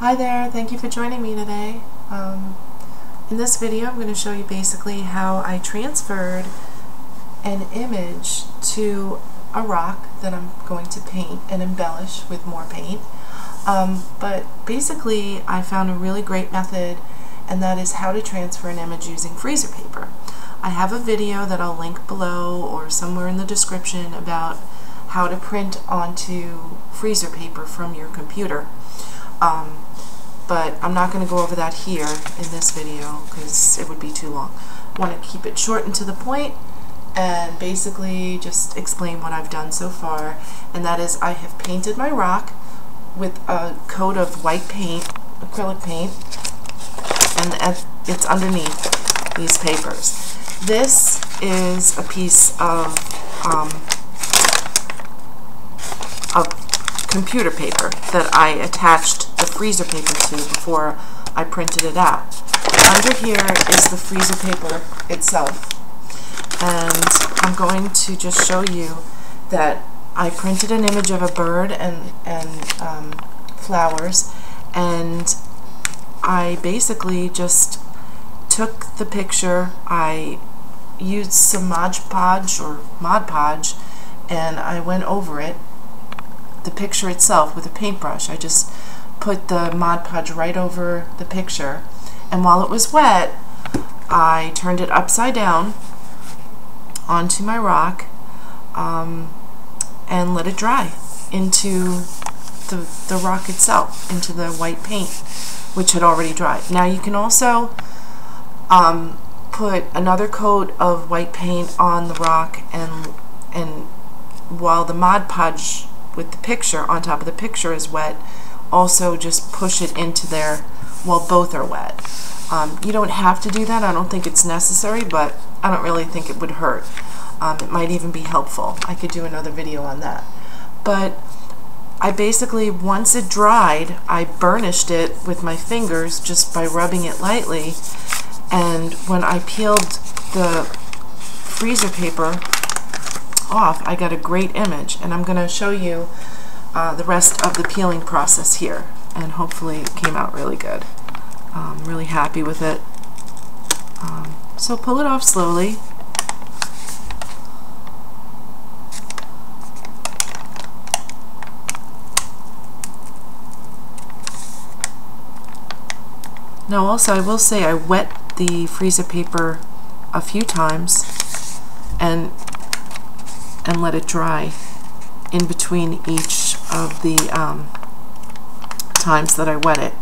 Hi there, thank you for joining me today. Um, in this video I'm going to show you basically how I transferred an image to a rock that I'm going to paint and embellish with more paint. Um, but basically I found a really great method and that is how to transfer an image using freezer paper. I have a video that I'll link below or somewhere in the description about how to print onto freezer paper from your computer. Um, but I'm not going to go over that here in this video because it would be too long. I want to keep it short and to the point and basically just explain what I've done so far and that is I have painted my rock with a coat of white paint, acrylic paint, and it's underneath these papers. This is a piece of, um, of computer paper that I attached the freezer paper to before I printed it out. Under here is the freezer paper itself. And I'm going to just show you that I printed an image of a bird and, and um, flowers and I basically just took the picture, I used some Mod Podge or Mod Podge and I went over it, the picture itself with a paintbrush. I just put the Mod Podge right over the picture and while it was wet I turned it upside down onto my rock um, and let it dry into the, the rock itself, into the white paint which had already dried. Now you can also um, put another coat of white paint on the rock and and while the Mod Podge with the picture on top of the picture is wet also just push it into there while both are wet. Um, you don't have to do that. I don't think it's necessary, but I don't really think it would hurt. Um, it might even be helpful. I could do another video on that. But I basically, once it dried, I burnished it with my fingers just by rubbing it lightly. And when I peeled the freezer paper off, I got a great image. And I'm going to show you uh, the rest of the peeling process here. And hopefully it came out really good. I'm really happy with it. Um, so pull it off slowly. Now also I will say I wet the freezer paper a few times and and let it dry in between each of the um, times that I wet it.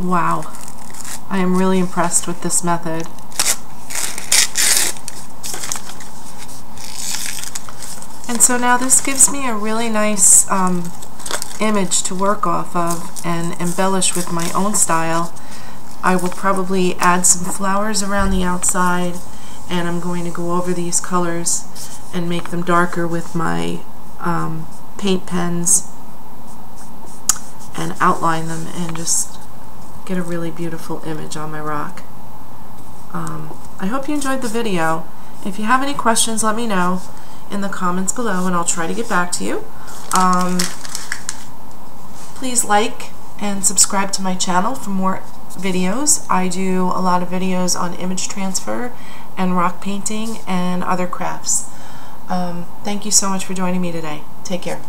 Wow, I am really impressed with this method. And so now this gives me a really nice um, image to work off of and embellish with my own style. I will probably add some flowers around the outside and I'm going to go over these colors and make them darker with my um, paint pens and outline them and just get a really beautiful image on my rock. Um, I hope you enjoyed the video. If you have any questions, let me know in the comments below and I'll try to get back to you. Um, please like and subscribe to my channel for more videos. I do a lot of videos on image transfer and rock painting and other crafts. Um, thank you so much for joining me today. Take care.